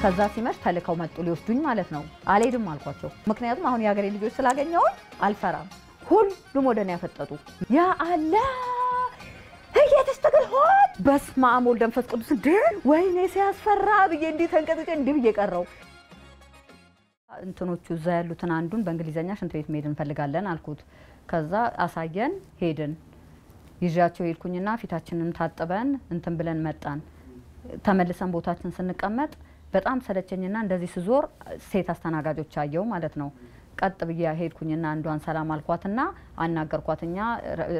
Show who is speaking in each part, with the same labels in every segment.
Speaker 1: ከዛ ሲመሽ ተልከው መጡ ሊወስዱኝ ማለት ነው። አልሄድም አልኳቸው። ምክንያቱም አሁን የሀገሬ ልጆች ስላገኘውን አልፈራም። ሁሉም ወደ እኔ ያፈጠጡ ያ አላ እየተስተገል ሆን በስመ አብ ወልድ መንፈስ ቅዱስ እንደ ወይኔ ሲያስፈራ ብዬ እንዲህ ተንቀጥቅጬ እንዲህ ብዬ ቀረው። እንትኖቹ እዛ ያሉትን አንዱን በእንግሊዘኛ ሽንት ቤት መሄድ እንፈልጋለን አልኩት። ከዛ አሳየን፣ ሄድን። ይዣቸው ሄድኩኝና ፊታችንን ታጥበን እንትን ብለን መጣን። ተመልሰን ቦታችን ስንቀመጥ በጣም ሰለቸኝና እንደዚህ ስዞር ሴት አስተናጋጆች አየው ማለት ነው። ቀጥ ብዬ ሄድኩኝና አንዷን ሰላም አልኳትና አናገርኳት። እኛ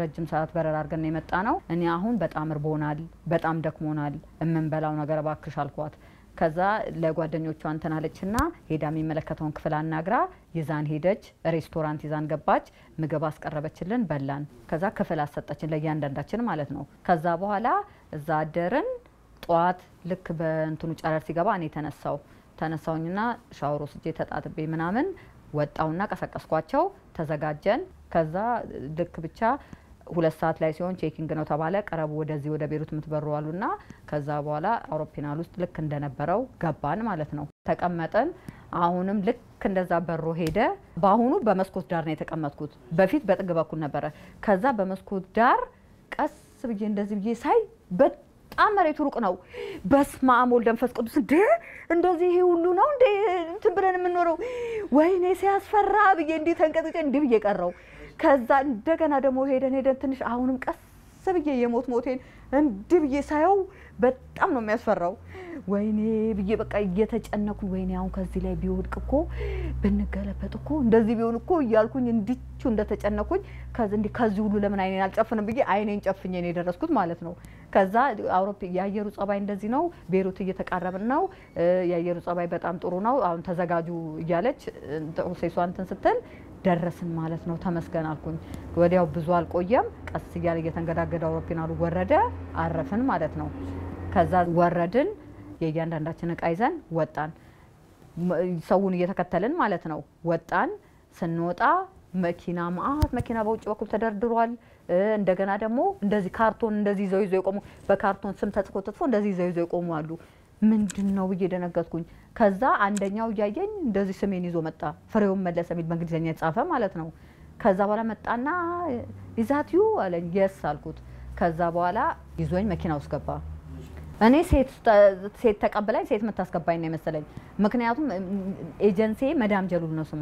Speaker 1: ረጅም ሰዓት በረራ አድርገን የመጣ ነው። እኔ አሁን በጣም እርቦናል፣ በጣም ደክሞናል፣ የምንበላው ነገር እባክሽ አልኳት። ከዛ ለጓደኞቿ እንትን አለችና ሄዳ የሚመለከተውን ክፍል አናግራ ይዛን ሄደች። ሬስቶራንት ይዛን ገባች። ምግብ አስቀረበችልን፣ በላን። ከዛ ክፍል አሰጠችን ለእያንዳንዳችን ማለት ነው። ከዛ በኋላ እዛ አደርን። ጠዋት ልክ በእንትኑ ጨረር ሲገባ እኔ ተነሳው ተነሳውኝና ሻወር ወስጄ ተጣጥቤ ምናምን ወጣውና ቀሰቀስኳቸው። ተዘጋጀን። ከዛ ልክ ብቻ ሁለት ሰዓት ላይ ሲሆን checking ነው ተባለ። ቀረቡ ወደዚህ ወደ ቤሩት የምትበሩ አሉና ከዛ በኋላ አውሮፕላን ውስጥ ልክ እንደነበረው ገባን ማለት ነው። ተቀመጠን። አሁንም ልክ እንደዛ በሮ ሄደ። በአሁኑ በመስኮት ዳር ነው የተቀመጥኩት። በፊት በጥግ በኩል ነበረ። ከዛ በመስኮት ዳር ቀስ ብዬ እንደዚህ ብዬ ሳይ በጣም መሬቱ ሩቅ ነው። በስመ አብ ወልድ መንፈስ ቅዱስ እንዴ እንደዚህ ሁሉ ነው እንዴ እንትን ብለን የምንኖረው? ወይኔ ሲያስፈራ ብዬ እንዲህ ተንቀጥቅጬ እንዲህ ብዬ ቀረው። ከዛ እንደገና ደግሞ ሄደን ሄደን ትንሽ አሁንም ቀስ ብዬ የሞት ሞቴን እንዲህ ብዬ ሳየው በጣም ነው የሚያስፈራው። ወይኔ ብዬ በቃ እየተጨነኩኝ ወይኔ አሁን ከዚህ ላይ ቢወድቅ እኮ ብንገለበጥ እኮ እንደዚህ ቢሆን እኮ እያልኩኝ እንዲቹ እንደተጨነኩኝ ከዚህ ሁሉ ለምን አይኔን አልጨፍንም ብዬ አይኔን ጨፍኜ ነው የደረስኩት ማለት ነው። ከዛ አውሮፕ የአየሩ ጸባይ እንደዚህ ነው፣ ቤሩት እየተቃረብን ነው፣ የአየሩ ጸባይ በጣም ጥሩ ነው፣ አሁን ተዘጋጁ እያለች ሴሷ እንትን ስትል ደረስን ማለት ነው። ተመስገን አልኩኝ። ወዲያው ብዙ አልቆየም፣ ቀስ እያለ እየተንገዳገደ አውሮፕላኑ ወረደ፣ አረፍን ማለት ነው። ከዛ ወረድን፣ የእያንዳንዳችን እቃ ይዘን ወጣን። ሰውን እየተከተልን ማለት ነው። ወጣን። ስንወጣ መኪና ማአት መኪና በውጭ በኩል ተደርድሯል። እንደገና ደግሞ እንደዚህ ካርቶን እንደዚህ ይዘው ይዘው የቆሙ በካርቶን ስም ተጽፎ ተጽፎ እንደዚህ ይዘው ይዘው የቆሙ አሉ። ምንድን ነው ብዬ ደነገጥኩኝ። ከዛ አንደኛው እያየኝ እንደዚህ ስሜን ይዞ መጣ። ፍሬውን መለሰ የሚል በእንግሊዝኛ የተጻፈ ማለት ነው። ከዛ በኋላ መጣና ይዛትዩ አለኝ። የስ አልኩት። ከዛ በኋላ ይዞኝ መኪና ውስጥ ገባ። እኔ ሴት ተቀብላኝ ሴት የምታስገባኝ ነው የመሰለኝ። ምክንያቱም ኤጀንሲ መዳም ጀሉል ነው ስሟ፣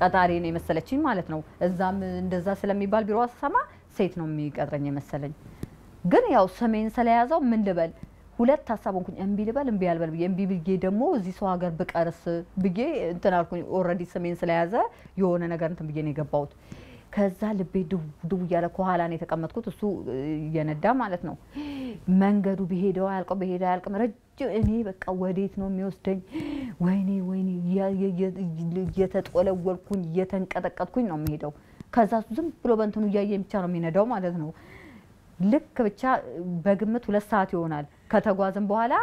Speaker 1: ቀጣሪ ነው የመሰለችኝ ማለት ነው። እዛም እንደዛ ስለሚባል ቢሮ ስሰማ ሴት ነው የሚቀጥረኝ የመሰለኝ። ግን ያው ስሜን ስለያዘው ምን ልበል ሁለት ሀሳብ ሆንኩኝ። እምቢ ልበል እምቢ አልበል ብዬ እምቢ ብዬ ደግሞ እዚህ ሰው ሀገር ብቀርስ ብዬ እንትን አልኩኝ። already ስሜን ስለያዘ የሆነ ነገር እንትን ብዬ ነው የገባሁት። ከዛ ልቤ ድው ድው እያለ ከኋላ ነው የተቀመጥኩት፣ እሱ እየነዳ ማለት ነው። መንገዱ ብሄደው አያልቀው ብሄደው አያልቅም። ረጅም እኔ በቃ ወዴት ነው የሚወስደኝ? ወይኔ ወይኔ እየተጦለወልኩኝ እየተንቀጠቀጥኩኝ ነው የሚሄደው። ከዛ እሱ ዝም ብሎ በእንትኑ እያየኝ ብቻ ነው የሚነዳው ማለት ነው። ልክ ብቻ በግምት ሁለት ሰዓት ይሆናል ከተጓዝን በኋላ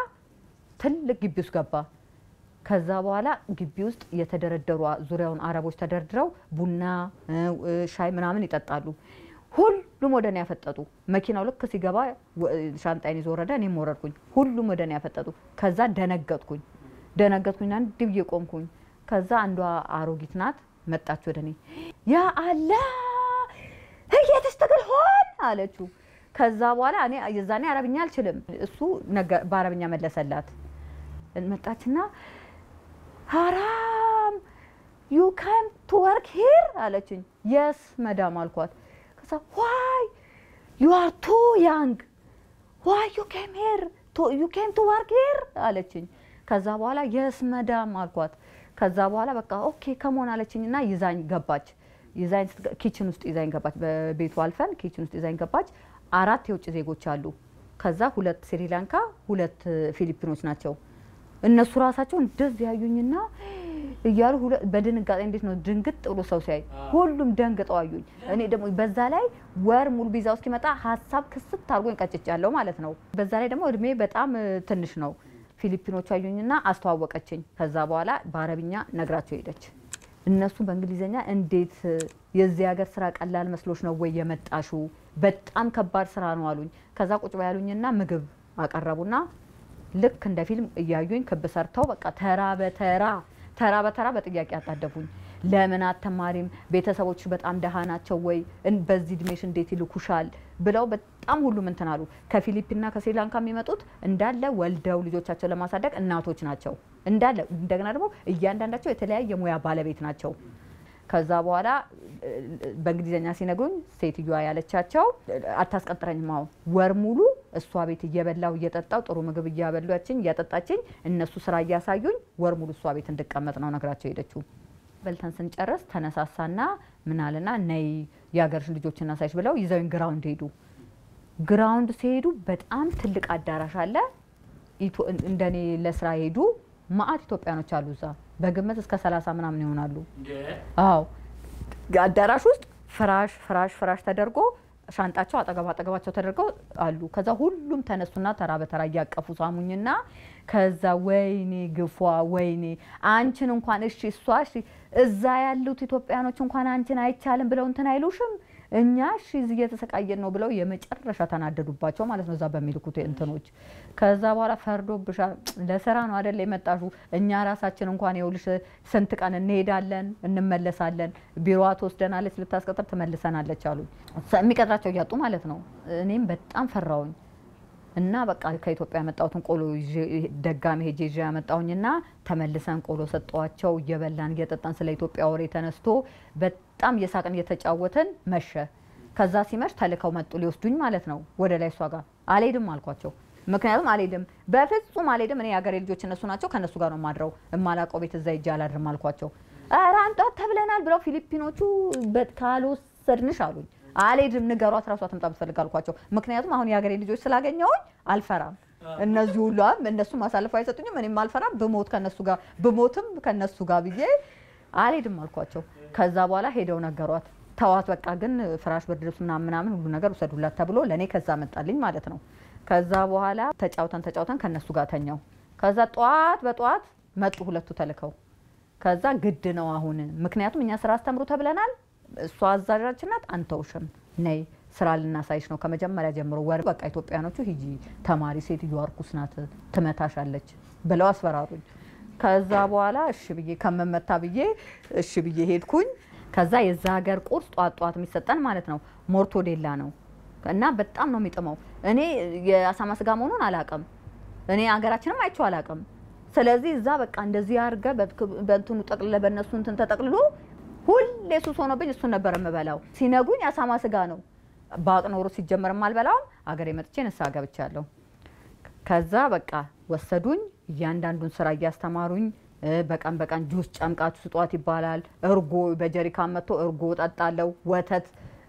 Speaker 1: ትልቅ ግቢ ውስጥ ገባ። ከዛ በኋላ ግቢ ውስጥ የተደረደሩ ዙሪያውን አረቦች ተደርድረው ቡና ሻይ ምናምን ይጠጣሉ። ሁሉም ወደ እኔ ያፈጠጡ። መኪናው ልክ ሲገባ ሻንጣይን ይዞ ወረደ። እኔም ወረድኩኝ። ሁሉም ወደ እኔ ያፈጠጡ። ከዛ ደነገጥኩኝ። ደነገጥኩኝና እንዲህ ብዬ ቆምኩኝ። ከዛ አንዷ አሮጊት ናት መጣች ወደ እኔ። ያ አላ እየተስተገል ሆን አለችው። ከዛ በኋላ እኔ የዛኔ አረብኛ አልችልም። እሱ በአረብኛ መለሰላት። መጣችና ሀራም you come to work here አለችኝ። yes madam አልኳት። ከዛ why you are too young why you came here you came to work here አለችኝ። ከዛ በኋላ yes madam አልኳት። ከዛ በኋላ በቃ okay come on አለችኝና ይዛኝ ገባች። ይዛኝ kitchen ውስጥ ይዛኝ ገባች። በቤቱ አልፈን kitchen ውስጥ ይዛኝ ገባች። አራት የውጭ ዜጎች አሉ። ከዛ ሁለት ስሪላንካ፣ ሁለት ፊሊፒኖች ናቸው። እነሱ ራሳቸው እንደዚህ ያዩኝና እያሉ በድንጋጤ እንዴት ነው ድንግጥ ብሎ ሰው ሲያይ ሁሉም ደንግጠው አዩኝ። እኔ ደግሞ በዛ ላይ ወር ሙሉ ቪዛው እስኪመጣ ሀሳብ ክስት አድርጎኝ ቀጭጫለሁ ማለት ነው። በዛ ላይ ደግሞ እድሜ በጣም ትንሽ ነው። ፊሊፒኖቹ አዩኝና አስተዋወቀችኝ። ከዛ በኋላ በአረብኛ ነግራቸው ሄደች። እነሱ በእንግሊዝኛ እንዴት የዚህ ሀገር ስራ ቀላል መስሎች ነው ወይ የመጣሹ? በጣም ከባድ ስራ ነው አሉኝ። ከዛ ቁጭ ያሉኝና ምግብ አቀረቡና ልክ እንደ ፊልም እያዩኝ ክብ ሰርተው በቃ ተራ በተራ ተራ በተራ በጥያቄ አጣደፉኝ። ለምን አተማሪም ቤተሰቦች በጣም ደሃ ናቸው ወይ በዚህ እድሜሽ እንዴት ይልኩሻል ብለው በጣም ሁሉም እንትን አሉ። ከፊሊፒንና ከስሪላንካ የሚመጡት እንዳለ ወልደው ልጆቻቸው ለማሳደግ እናቶች ናቸው እንዳለ። እንደገና ደግሞ እያንዳንዳቸው የተለያየ ሙያ ባለቤት ናቸው። ከዛ በኋላ በእንግሊዝኛ ሲነግሩኝ ሴትዮዋ ያለቻቸው አታስቀጥረኝም፣ ወር ሙሉ እሷ ቤት እየበላው እየጠጣው ጥሩ ምግብ እያበላችኝ እያጠጣችኝ እነሱ ስራ እያሳዩኝ ወር ሙሉ እሷ ቤት እንድቀመጥ ነው ነግራቸው ሄደችው። በልተን ስንጨርስ ተነሳሳና ምናልና ነይ የሀገርሽ ልጆች እናሳይሽ ብለው ይዘውኝ ground ሄዱ። ground ሲሄዱ በጣም ትልቅ አዳራሽ አለ። እንደኔ ለስራ ሄዱ ማአት ኢትዮጵያኖች አሉ እዛ በግምት እስከ ሰላሳ ምናምን ይሆናሉ። አዎ አዳራሽ ውስጥ ፍራሽ ፍራሽ ፍራሽ ተደርጎ ሻንጣቸው አጠገብ አጠገባቸው ተደርገው አሉ። ከዛ ሁሉም ተነሱና ተራ በተራ እያቀፉ ሳሙኝና ከዛ ወይኔ ግፏ ወይኔ አንቺን እንኳን እሺ እሷ እሺ እዛ ያሉት ኢትዮጵያኖች እንኳን አንቺን አይቻልም ብለው እንትን አይሉሽም እኛ እሺ እዚህ እየተሰቃየን ነው ብለው የመጨረሻ ተናደዱባቸው ማለት ነው እዛ በሚልኩት እንትኖች። ከዛ በኋላ ፈርዶብሻል፣ ለስራ ነው አደለ የመጣሹ እኛ ራሳችን እንኳን የውልሽ ስንት ቀን እንሄዳለን እንመለሳለን፣ ቢሮዋ ትወስደናለች፣ ልታስቀጥር ትመልሰናለች አሉ። የሚቀጥራቸው እያጡ ማለት ነው። እኔም በጣም ፈራውኝ እና በቃ ከኢትዮጵያ ያመጣሁትን ቆሎ ደጋሚ ሄጄ ይዤ ያመጣሁኝና ተመልሰን ቆሎ ሰጠዋቸው። እየበላን እየጠጣን ስለ ኢትዮጵያ ወሬ ተነስቶ በጣም እየሳቅን እየተጫወትን መሸ። ከዛ ሲመሽ ተልከው መጡ ሊወስዱኝ ማለት ነው ወደ ላይ እሷ ጋር አልሄድም አልኳቸው። ምክንያቱም አልሄድም፣ በፍጹም አልሄድም። እኔ የሀገሬ ልጆች እነሱ ናቸው፣ ከእነሱ ጋር ነው ማድረው። እማላውቀው ቤት እዛ ሂጄ አላድርም አልኳቸው። ኧረ አንጧት ተብለናል ብለው ፊሊፒኖቹ ካልወሰድንሽ አሉኝ። አልሄድም ንገሯት፣ ራሷ ትምጣ ብትፈልግ አልኳቸው። ምክንያቱም አሁን የሀገሬ ልጆች ስላገኘሁኝ አልፈራም። እነዚህ ሁሉ እነሱም አሳልፈው አይሰጡኝም፣ እኔም አልፈራም። ብሞት ከነሱ ጋር ብሞትም ከነሱ ጋር ብዬ አልሄድም አልኳቸው። ከዛ በኋላ ሄደው ነገሯት። ተዋት በቃ ግን ፍራሽ ብርድ ልብስ ምናምን ምናምን ሁሉ ነገር ውሰዱላት ተብሎ ለእኔ ከዛ መጣልኝ ማለት ነው። ከዛ በኋላ ተጫውተን ተጫውተን ከነሱ ጋር ተኛው። ከዛ ጠዋት በጠዋት መጡ ሁለቱ ተልከው ከዛ ግድ ነው አሁን ምክንያቱም እኛ ስራ አስተምሩ ተብለናል። እሷ አዛዣችን ናት። አንተውሽም ነይ ስራ ልናሳይሽ ነው ከመጀመሪያ ጀምሮ ወር በቃ ኢትዮጵያኖቹ ሂጂ ተማሪ ሴትዮዋ እርኩስ ናት ትመታሻለች ብለው አስፈራሩኝ። ከዛ በኋላ እሺ ብዬ ከመመታ ብዬ እሺ ብዬ ሄድኩኝ። ከዛ የዛ ሀገር ቁርስ ጧት ጧት የሚሰጠን ማለት ነው ሞርቶዴላ ነው እና በጣም ነው የሚጥመው። እኔ የአሳማ ስጋ መሆኑን አላውቅም። እኔ ሀገራችንም አይቼው አላውቅም። ስለዚህ እዛ በቃ እንደዚህ አድርገህ በእንትኑ ጠቅልለህ በእነሱ እንትን ተጠቅልሎ ሁሌ ሱስ ሆኖብኝ እሱን ነበር የምበላው። ሲነጉኝ የአሳማ ስጋ ነው በአቅ ኖሮ ሲጀመርም አልበላውም። አገሬ መጥቼ ንስሐ ገብቻለሁ። ከዛ በቃ ወሰዱኝ። እያንዳንዱን ስራ እያስተማሩኝ በቀን በቀን ጁስ ጨምቃችሁ ስጧት ይባላል። እርጎ በጀሪካን መጥቶ እርጎ እጠጣለሁ፣ ወተት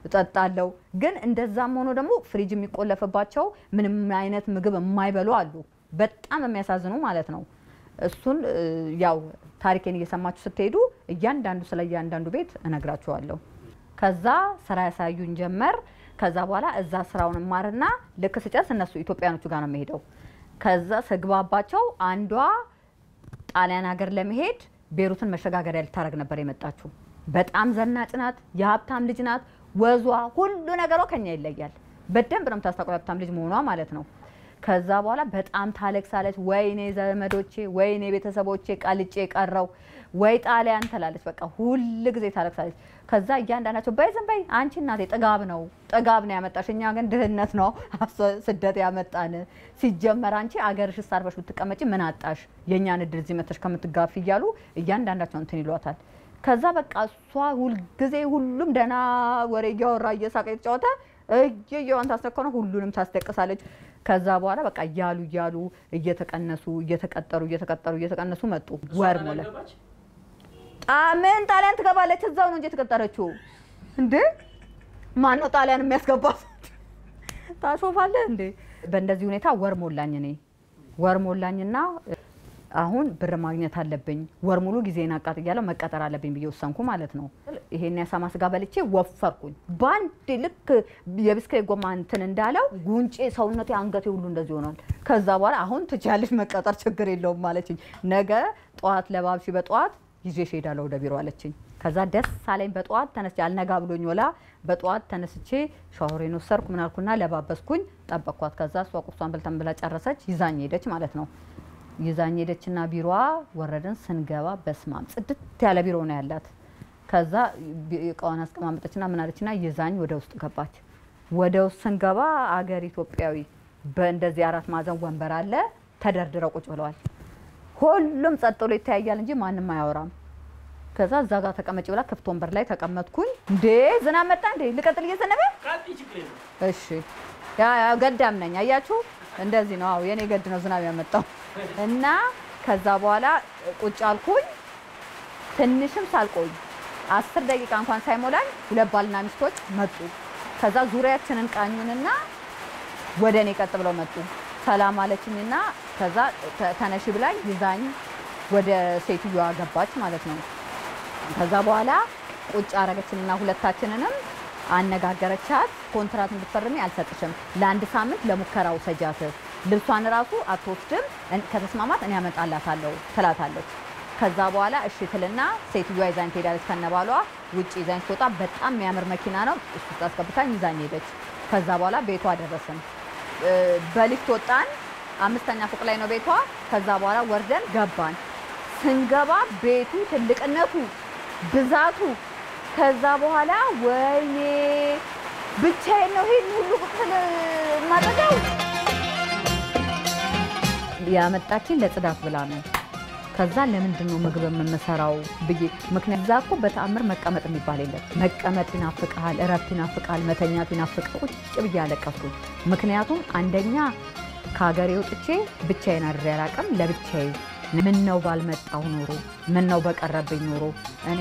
Speaker 1: እጠጣለሁ። ግን እንደዛም ሆኖ ደግሞ ፍሪጅ የሚቆለፍባቸው ምንም አይነት ምግብ የማይበሉ አሉ። በጣም የሚያሳዝኑ ማለት ነው። እሱን ያው ታሪኬን እየሰማችሁ ስትሄዱ እያንዳንዱ ስለ እያንዳንዱ ቤት እነግራችኋለሁ። ከዛ ስራ ያሳዩኝ ጀመር። ከዛ በኋላ እዛ ስራውን እማርና ልክ ስጨርስ እነሱ ኢትዮጵያኖቹ ጋር ነው የሚሄደው። ከዛ ስግባባቸው አንዷ ጣሊያን ሀገር ለመሄድ ቤሩትን መሸጋገሪያ ልታደርግ ነበር የመጣችው። በጣም ዘናጭ ናት፣ የሀብታም ልጅ ናት። ወዟ ሁሉ ነገሯ ከኛ ይለያል። በደንብ ነው የምታስታውቀው የሀብታም ልጅ መሆኗ ማለት ነው። ከዛ በኋላ በጣም ታለቅሳለች። ወይኔ ዘመዶቼ፣ ወይኔ ቤተሰቦቼ ቀልጬ ቀረው፣ ወይ ጣሊያን ትላለች። በቃ ሁል ጊዜ ታለቅሳለች። ከዛ እያንዳንዳቸው በይ ዝም በይ አንቺ እናቴ ጥጋብ ነው ጥጋብ ነው ያመጣሽ፣ እኛ ግን ድህነት ነው ስደት ያመጣን። ሲጀመር አንቺ አገርሽ አርፈሽ ብትቀመጪ ምን አጣሽ? የእኛን እድል እዚህ መተሽ ከምትጋፊ እያሉ እያንዳንዳቸው እንትን ይሏታል። ከዛ በቃ እሷ ሁልጊዜ ሁሉም ደህና ወሬ እያወራ እየሳቀ የተጫወተ እየየዋን ታስነካው ሁሉንም ታስደቅሳለች። ከዛ በኋላ በቃ እያሉ እያሉ እየተቀነሱ እየተቀጠሩ እየተቀጠሩ እየተቀነሱ መጡ። ወር ሞላ። ምን ጣሊያን ትገባለች? እዛው ነው እንጂ የተቀጠረችው። እንዴ ማን ነው ጣሊያን የሚያስገባት? ታሾፋለህ እንዴ? በእንደዚህ ሁኔታ ወር ሞላኝ። እኔ ወር ሞላኝና አሁን ብር ማግኘት አለብኝ፣ ወር ሙሉ ጊዜን አቃጥያለሁ፣ መቀጠር አለብኝ ብዬ ወሰንኩ ማለት ነው። ይሄን ያሳማ ስጋ በልቼ ወፈርኩኝ። በአንድ ልክ የብስክሌት ጎማ እንትን እንዳለው ጉንጬ፣ ሰውነቴ፣ አንገቴ ሁሉ እንደዚህ ሆኗል። ከዛ በኋላ አሁን ትችያለሽ መቀጠር ችግር የለውም ማለችኝ። ነገ ጠዋት ለባብሺ በጠዋት ይዤሽ እሄዳለሁ ወደ ቢሮ አለችኝ። ከዛ ደስ አለኝ። በጠዋት ተነስቼ አልነጋ ብሎኝ ወላ በጠዋት ተነስቼ ሻወሬን ወሰድኩ ምን አልኩና ለባበስኩኝ፣ ጠበቅኳት። ከዛ እሷ ቁርሷን በልተን ብላ ጨረሰች፣ ይዛኝ ሄደች ማለት ነው። ይዛኝ ሄደችና ቢሮዋ ወረድን። ስንገባ በስማም ጽድት ያለ ቢሮ ነው ያላት። ከዛ እቃዋን አስቀማመጠችና ምን አለችና ይዛኝ ወደ ውስጥ ገባች። ወደ ውስጥ ስንገባ አገር ኢትዮጵያዊ በእንደዚህ አራት ማዕዘን ወንበር አለ፣ ተደርድረው ቁጭ ብለዋል። ሁሉም ጸጥ ብሎ ይተያያል እንጂ ማንም አያወራም። ከዛ እዛ ጋር ተቀመጭ ብላ ክፍት ወንበር ላይ ተቀመጥኩኝ። እንዴ ዝናብ መጣ እንዴ ልቀጥል እየዘነበ እሺ ገዳም ነኝ አያችሁ፣ እንደዚህ ነው። አዎ የኔ ገድ ነው ዝናብ ያመጣው እና ከዛ በኋላ ቁጭ አልኩኝ። ትንሽም ሳልቆይ አስር ደቂቃ እንኳን ሳይሞላኝ ሁለት ባልና ሚስቶች መጡ። ከዛ ዙሪያችንን ቃኙንና ወደ እኔ ቀጥ ብለው መጡ። ሰላም አለችኝና ከዛ ተነሺ ብላኝ ይዛኝ ወደ ሴትዮዋ ገባች ማለት ነው። ከዛ በኋላ ቁጭ አረገችንና ሁለታችንንም አነጋገረቻት። ኮንትራት እንድትፈርሚ አልሰጥሽም፣ ለአንድ ሳምንት ለሙከራ ውሰጃት፣ ልብሷን ራሱ አትወስድም፣ ከተስማማት እኔ አመጣላታለሁ ትላታለች። ከዛ በኋላ እሺ ትልና ሴትዮዋ ይዛኝ ትሄዳለች ከነባሏ። ውጭ ይዛኝ ስትወጣ በጣም የሚያምር መኪና ነው፣ እሱ አስገብታኝ ይዛኝ ሄደች። ከዛ በኋላ ቤቷ ደረስን። በሊፍት ወጣን። አምስተኛ ፎቅ ላይ ነው ቤቷ። ከዛ በኋላ ወርደን ገባን። ስንገባ ቤቱ ትልቅነቱ ብዛቱ ከዛ በኋላ ወይኔ ብቻዬን ነው ይሄን ሁሉ ቁጥር ማጠገው ያመጣችኝ ለጽዳት ብላ ነው። ከዛ ለምንድን ነው ምግብ የምንሰራው ብዬ ምክንያት እዛ እኮ በተአምር መቀመጥ የሚባል የለም። መቀመጥ ይናፍቃል፣ እረፍት ይናፍቃል፣ መተኛት ይናፍቃል። ቁጭ ብዬ አለቀስኩኝ። ምክንያቱም አንደኛ ከሀገሬ ወጥቼ ብቻዬን አድሬ አላውቅም። ለብቻዬ ምን ነው ባልመጣሁ ኖሮ ምን ነው በቀረብኝ ኖሮ እኔ